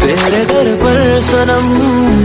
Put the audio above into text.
तेरे घर पर सनम।